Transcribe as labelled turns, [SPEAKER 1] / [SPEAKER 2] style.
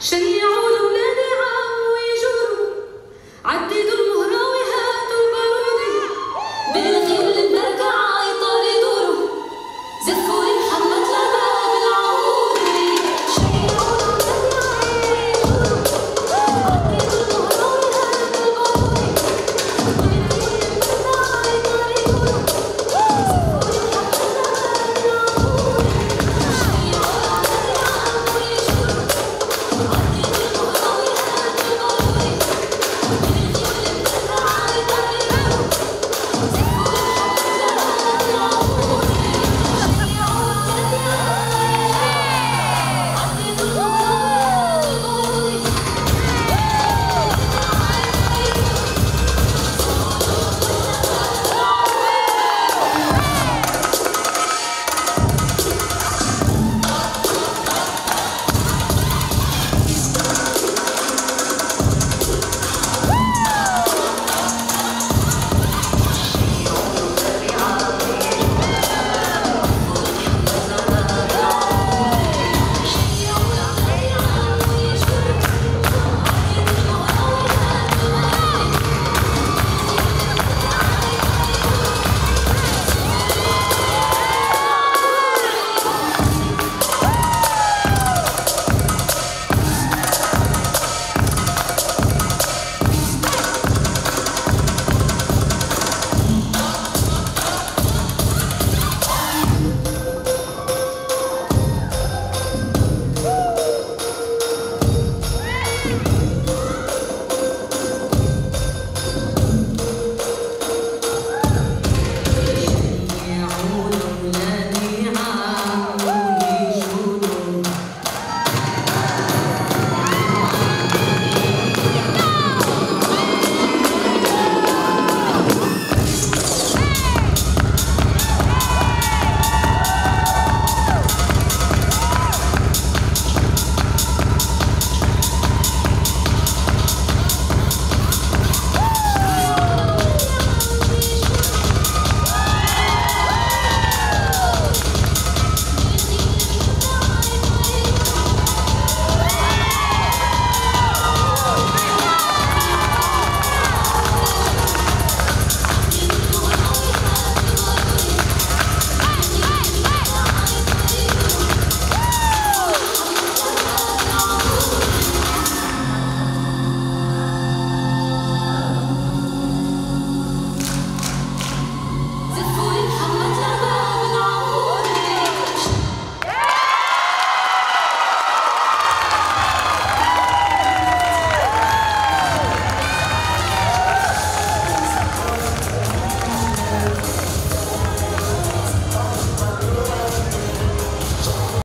[SPEAKER 1] 神雕。